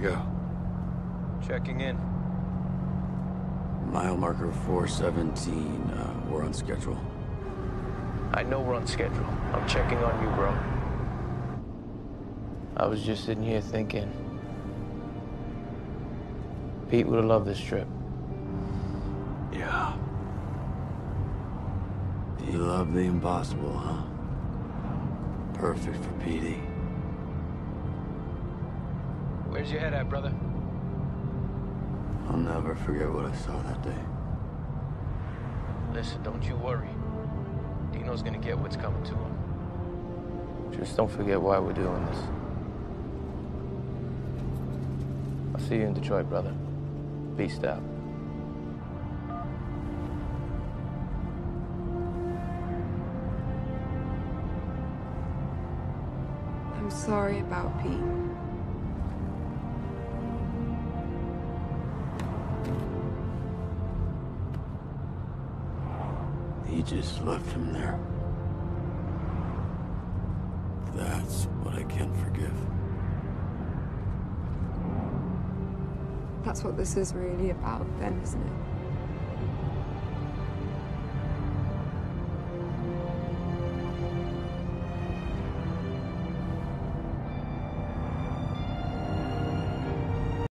Yeah. Checking in. Mile marker 417. Uh, we're on schedule. I know we're on schedule. I'm checking on you, bro. I was just sitting here thinking. Pete would have loved this trip. Yeah. You love the impossible, huh? Perfect for PD. Where's your head at, brother? I'll never forget what I saw that day. Listen, don't you worry. Dino's gonna get what's coming to him. Just don't forget why we're doing this. I'll see you in Detroit, brother. Beast out. I'm sorry about Pete. He just left him there. That's what I can't forgive. That's what this is really about, then, isn't it?